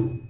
Música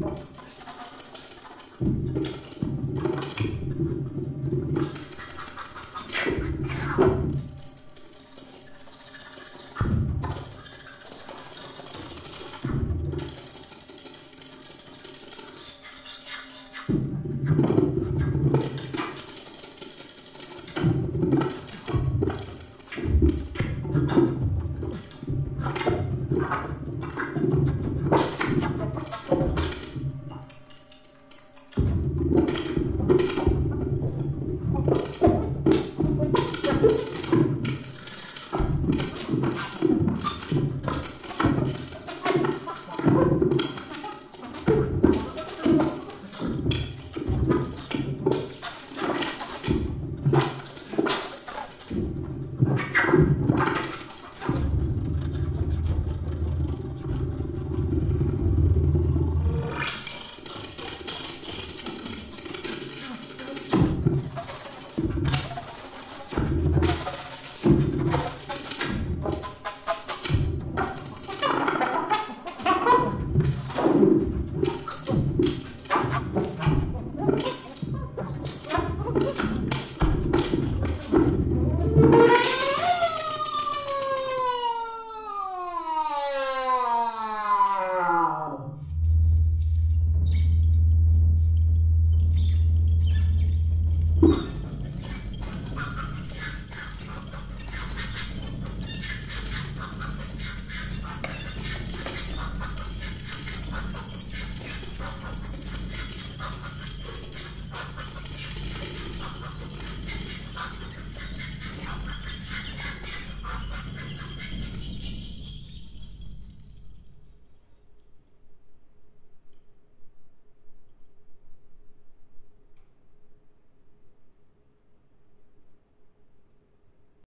you